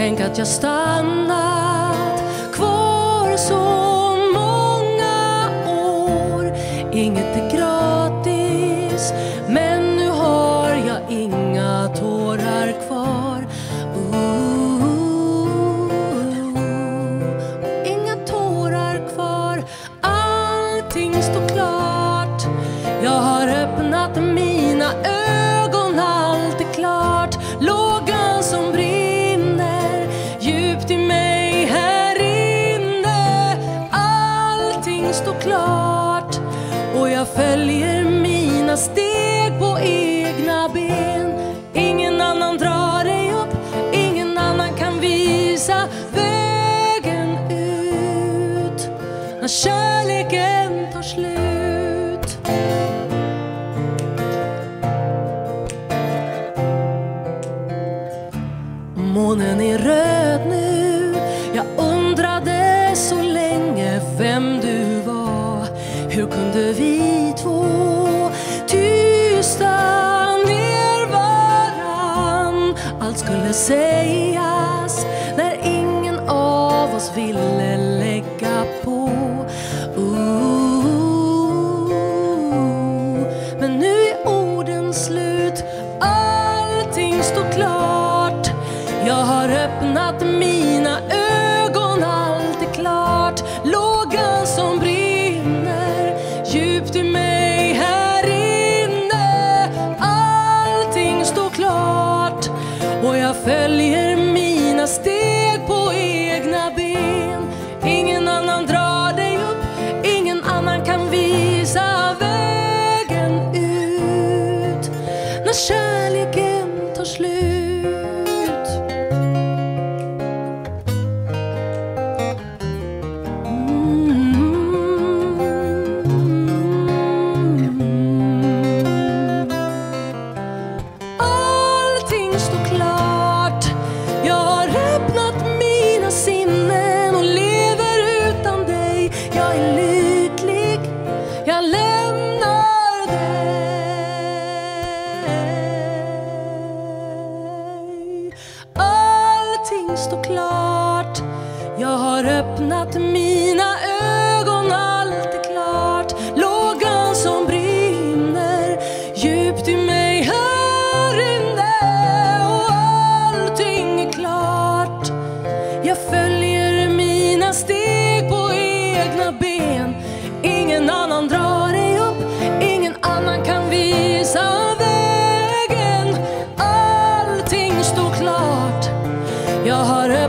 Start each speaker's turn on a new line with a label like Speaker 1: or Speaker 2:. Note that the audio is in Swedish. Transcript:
Speaker 1: Tänk att jag stannat kvar så många år. Inget är gratis, men nu har jag inga tårar kvar. Ooh, inga tårar kvar, allting står klart. Jag har öppnat mina klart och jag följer mina steg på egna ben. Ingen annan drar dig upp, ingen annan kan visa vägen ut när kärleken tar slut. Månen är röd kunde vi två tysta ner varann? Allt skulle sägas när ingen av oss ville lägga på. Ooh, Men nu är orden slut. Allting står klart. Och står klart. Jag har öppnat min jag har